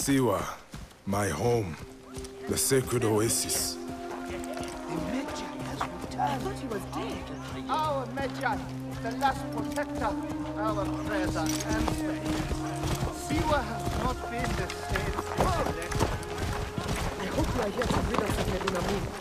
Siwa, my home, the sacred oasis. I thought he was dead. Our Medjay, the last protector, our prayers are answered. Siwa has not been the same since he. I hope you are here to rid us of Medunamun.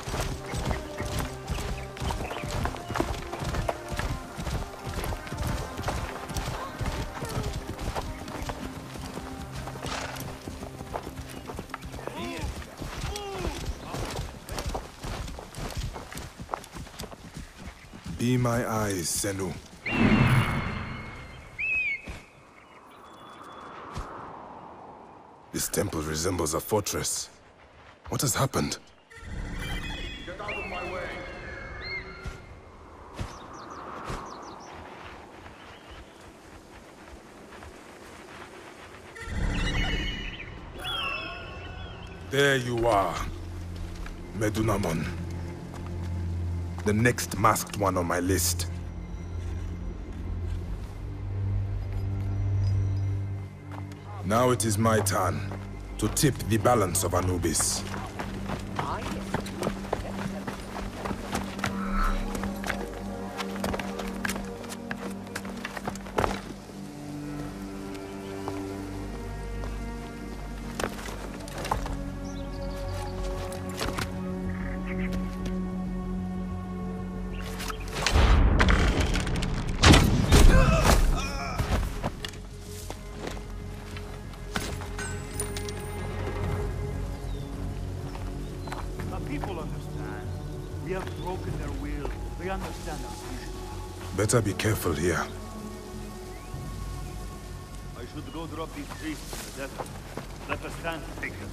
Be my eyes, Senu. This temple resembles a fortress. What has happened? Get out of my way! There you are, Medunamun. The next masked one on my list. Now it is my turn to tip the balance of Anubis. Better be careful here. I should go drop these the desert. Let us stand take them.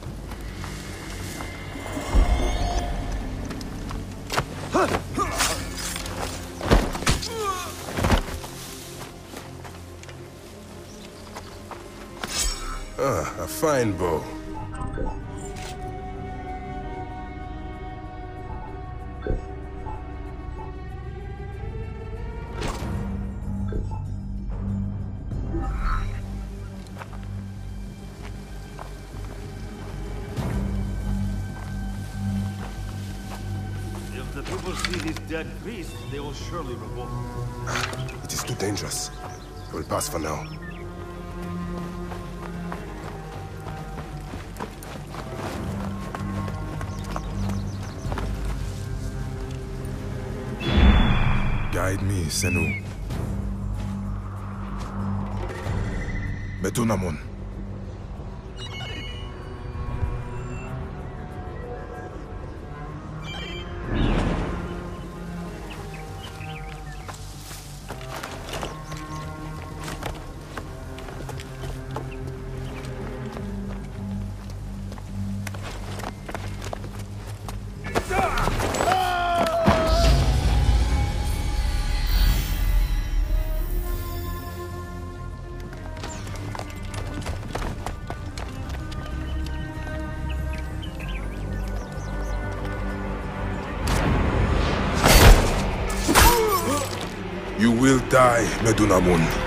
Ah, a fine bow. People see these dead priests, they will surely revolt. It is too dangerous. We'll pass for now. Guide me, Senu. Medunamun. You will die, Medunamun.